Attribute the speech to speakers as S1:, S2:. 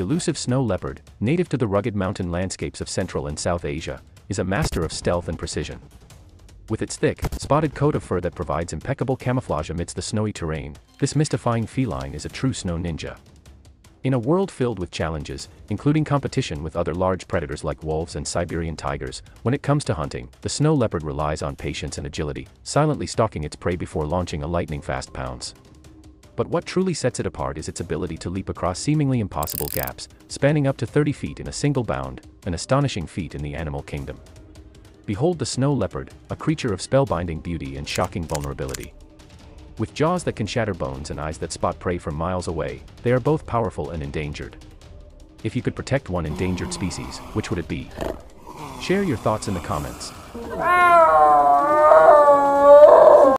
S1: elusive snow leopard, native to the rugged mountain landscapes of Central and South Asia, is a master of stealth and precision. With its thick, spotted coat of fur that provides impeccable camouflage amidst the snowy terrain, this mystifying feline is a true snow ninja. In a world filled with challenges, including competition with other large predators like wolves and Siberian tigers, when it comes to hunting, the snow leopard relies on patience and agility, silently stalking its prey before launching a lightning-fast pounce. But what truly sets it apart is its ability to leap across seemingly impossible gaps, spanning up to 30 feet in a single bound, an astonishing feat in the animal kingdom. Behold the snow leopard, a creature of spellbinding beauty and shocking vulnerability. With jaws that can shatter bones and eyes that spot prey from miles away, they are both powerful and endangered. If you could protect one endangered species, which would it be? Share your thoughts in the comments.